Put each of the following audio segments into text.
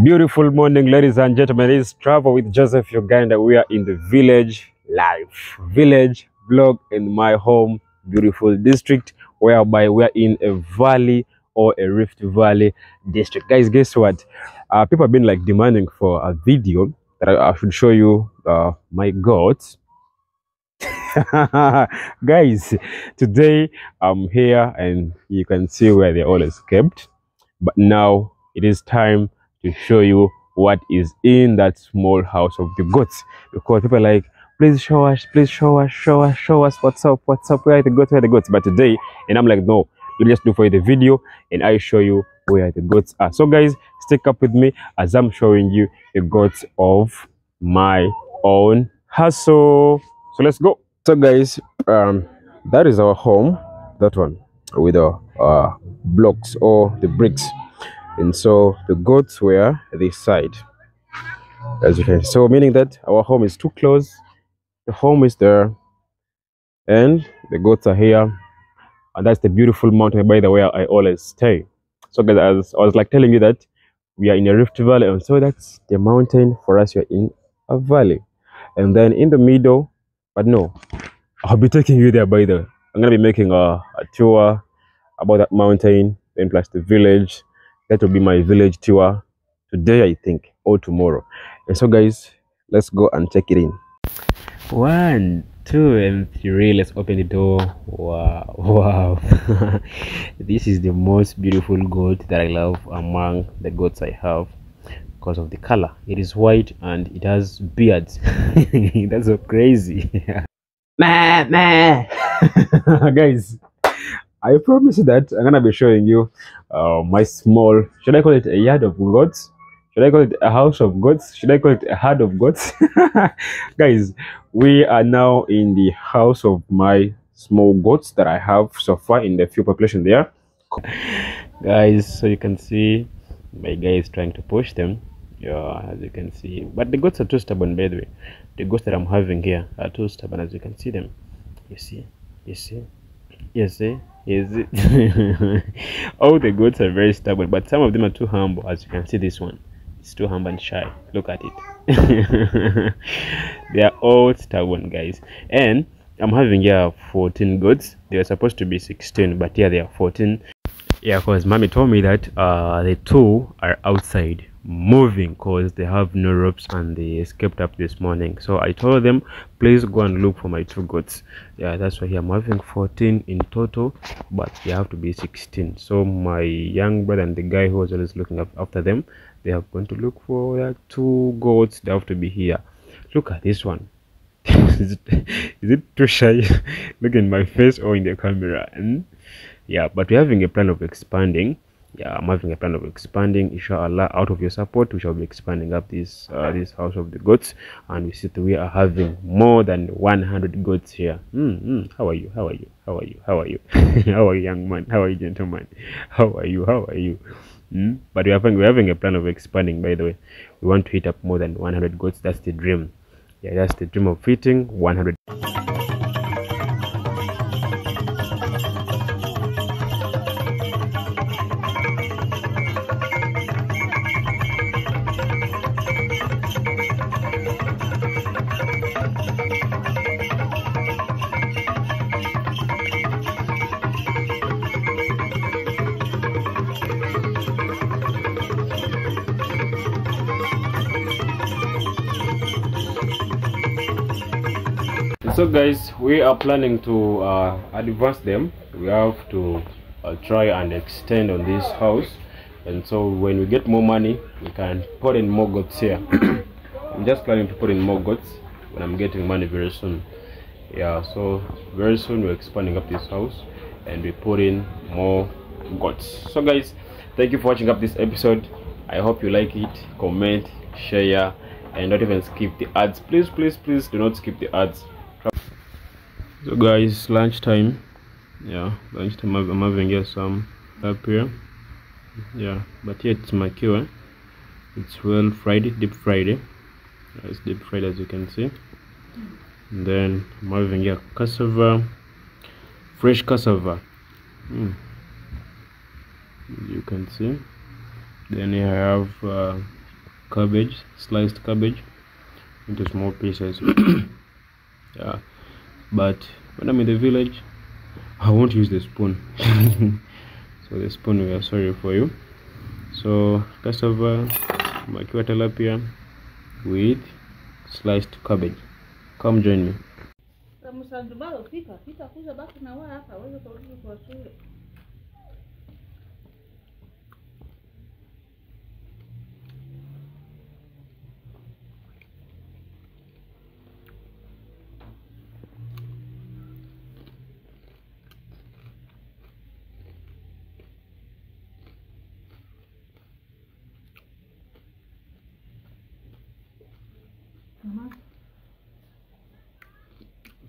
Beautiful morning, ladies and gentlemen. It's Travel with Joseph Uganda. We are in the village life, village vlog in my home, beautiful district, whereby we are in a valley or a Rift Valley district. Guys, guess what? Uh, people have been like demanding for a video that I, I should show you uh, my goats. Guys, today I'm here and you can see where they all escaped. But now it is time to show you what is in that small house of the goats. Because people like please show us please show us show us show us what's up what's up where are the goats where are the goats? But today and i'm like no you just do for the video and i show you where the goats are. So guys stick up with me as i'm showing you the goats of my own hustle so let's go. So guys um that is our home that one with the uh blocks or the bricks and so the goats were this side as you can see. So meaning that our home is too close the home is there and the goats are here. And that's the beautiful mountain by the way i always stay. So guys as i was like telling you that we are in a rift valley and so that's the mountain for us we're in a valley. And then in the middle but no i'll be taking you there by the i'm gonna be making a, a tour about that mountain then plus the village that will be my village tour today i think or tomorrow. And so guys let's go and check it in. One two and three let's open the door. Wow wow. This is the most beautiful goat that i love among the goats i have because of the color. It is white and it has beards. That's so crazy. Meh, meh. guys I promise you that I'm gonna be showing you uh, my small. Should I call it a yard of goats? Should I call it a house of goats? Should I call it a herd of goats? Guys, we are now in the house of my small goats that I have so far in the few population there. Guys, so you can see my guy is trying to push them. Yeah, as you can see, but the goats are too stubborn. By the way, the goats that I'm having here are too stubborn, as you can see them. You see, you see, you see. Is it? All the goats are very stubborn, but some of them are too humble. As you can see, this one it's too humble and shy. Look at it. they are all stubborn, guys. And I'm having here 14 goats. They were supposed to be 16, but here they are 14. Yeah, because mommy told me that uh, the two are outside moving because they have no ropes and they escaped up this morning. So i told them please go and look for my two goats. Yeah that's why i'm having 14 in total but they have to be 16 so my young brother and the guy who was always looking after them they are going to look for like two goats. They have to be here. Look at this one. Is, it, is it too shy? Look in my face or in the camera. And yeah but we're having a plan of expanding yeah i'm having a plan of expanding inshallah out of your support we shall be expanding up this uh, this house of the goats and we see that we are having more than 100 goats here. Mm, mm. how are you? How are you? How are you? How are you? How are you young man? How are you gentleman? How are you? How are you? Mm? but we're having we're having a plan of expanding by the way. We want to hit up more than 100 goats. That's the dream. Yeah that's the dream of fitting 100 so guys we are planning to uh, advance them. We have to uh, try and extend on this house. And so when we get more money we can put in more goats here. I'm just planning to put in more goats when i'm getting money very soon. Yeah so very soon we're expanding up this house and we put in more goats. So guys thank you for watching up this episode. I hope you like it. Comment share and not even skip the ads. Please please please do not skip the ads so guys lunchtime. Yeah lunchtime i'm having here some up here. Yeah but here it's my cure it's well fried deep fried it's deep fried as you can see. And then i'm having here cassava fresh cassava. Mm. you can see. Then i have uh, cabbage sliced cabbage into small pieces. Yeah but when i'm in the village i won't use the spoon. So the spoon we are sorry for you. So cassava makiwa tilapia with sliced cabbage. Come join me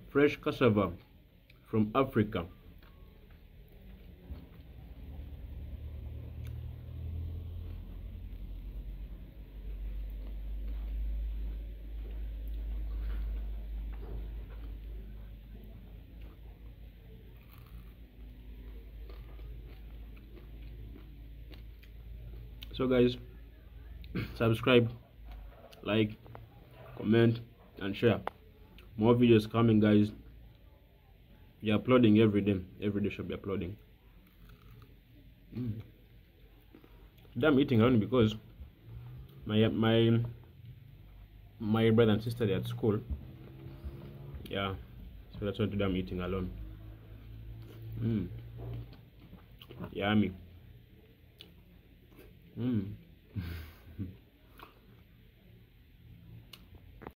fresh cassava from africa. So guys subscribe like comment and share. More videos coming guys. We're uploading every day. Every day should be uploading. Mm. Eating alone because my my my brother and sister they're at school. Yeah. So that's why today i'm eating alone. Mm. yummy. Mm.